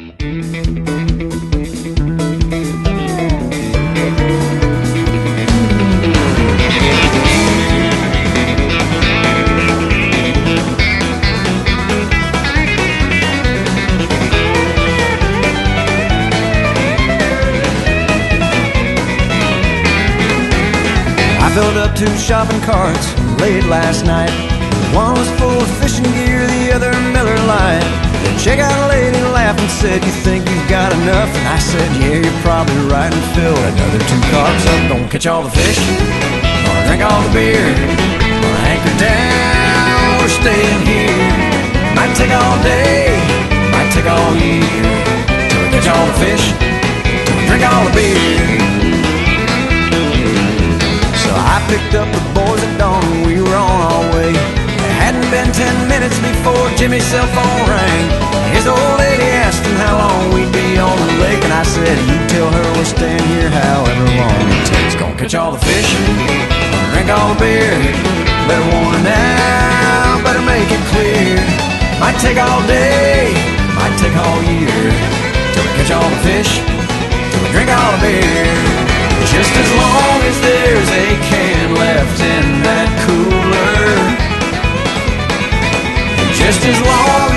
I filled up two shopping carts late last night. One was full of fishing gear, the other Miller Lite. Laughed and said, You think you've got enough? And I said, Yeah, you're probably right, and filled another two carts up. Gonna catch all the fish, gonna drink all the beer, gonna anchor down, we're staying here. Might take all day, might take all year, till we catch all the fish, till we drink all the beer. So I picked up the boys at dawn and we were on our way. It hadn't been ten minutes before Jimmy's cell phone rang. His old stand here however long it takes. Gonna catch all the fishing, drink all the beer. Better warn now, better make it clear. Might take all day, might take all year. Till we catch all the fish, till we drink all the beer. Just as long as there's a can left in that cooler. Just as long